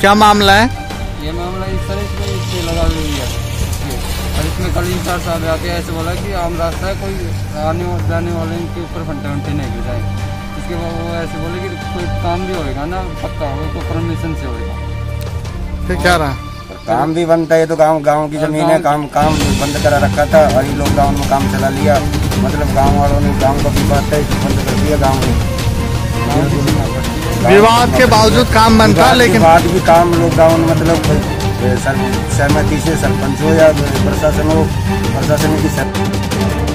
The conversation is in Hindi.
क्या मामला है? ये मामला इस तरह इसमें इससे लगा हुई है और इसमें कल इंचार्ज साहब आके ऐसे बोला कि आम रास्ता है कोई आने और जाने वाले के ऊपर फंटे वंटे नहीं गिर जाए इसके बाद वो ऐसे बोले कि कोई काम भी होएगा ना पक्का होगा तो परमिशन से होएगा। फिर क्या रहा? काम भी बनता है तो गाँव गाँव की ज़मीन है काम काम बंद करा रखा था और ये लॉकडाउन में काम चला लिया। मतलब गाँव वालों ने गाँव का भी बात है बंद कर दिया गाँव में गाँव- विवाद के बावजूद काम बनता लेकिन बाद भी काम लॉकडाउन मतलब सहमति से सरपंच हो या प्रशासन हो प्रशासन की सर